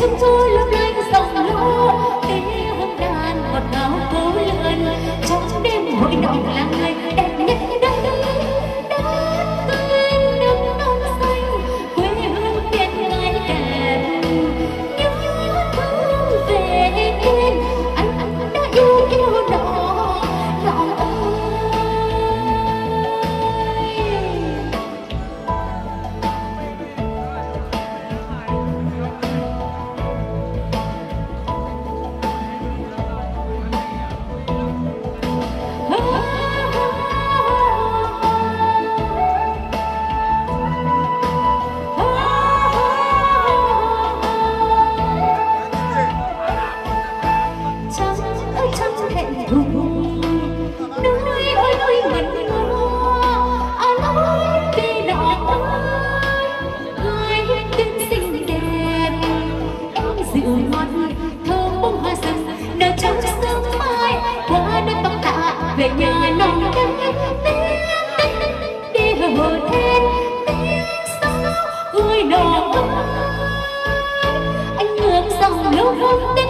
chăm rồi lúc dịu ngọt thơm bông hoa rừng nở trong sương mai qua đất băng tạ về nhà nồng canh đi hồ thêm tiếng sáo vui nồng anh ngược dòng lâu không đến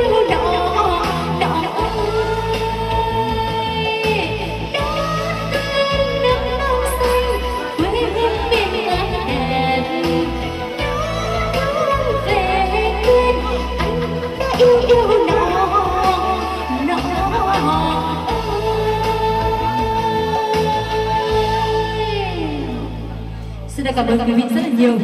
xin cảm ơn quý vị rất là nhiều.